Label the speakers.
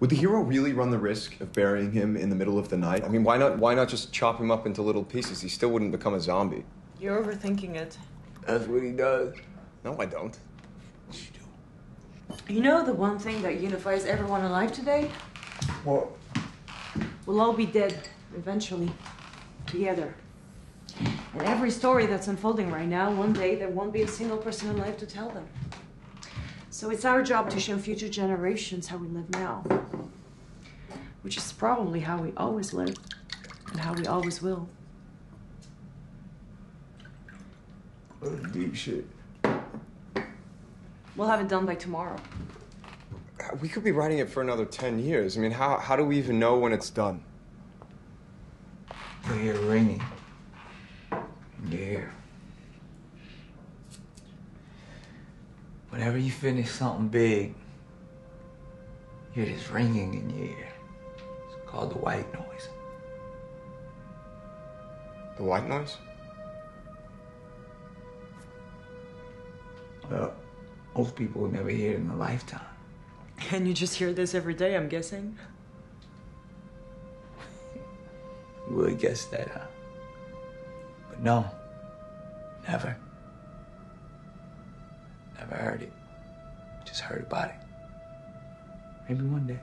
Speaker 1: Would the hero really run the risk of burying him in the middle of the night? I mean, why not? Why not just chop him up into little pieces? He still wouldn't become a zombie.
Speaker 2: You're overthinking it.
Speaker 3: That's what he does.
Speaker 1: No, I don't.
Speaker 2: You know the one thing that unifies everyone alive today?
Speaker 3: What?
Speaker 2: We'll all be dead eventually, together. And every story that's unfolding right now, one day there won't be a single person alive to tell them. So it's our job to show future generations how we live now. Which is probably how we always live and how we always will.
Speaker 3: That's deep shit.
Speaker 2: We'll have it done by tomorrow.
Speaker 1: We could be writing it for another 10 years. I mean, how, how do we even know when it's done?
Speaker 3: You hear ringing. in your ear. Whenever you finish something big, you hear this ringing in your ear. It's called the white noise.
Speaker 1: The white noise?
Speaker 3: Well, most people will never hear it in a lifetime.
Speaker 2: And you just hear this every day, I'm guessing?
Speaker 3: You would guess that, huh? But no, never. Never heard it. Just heard about it. Maybe one day.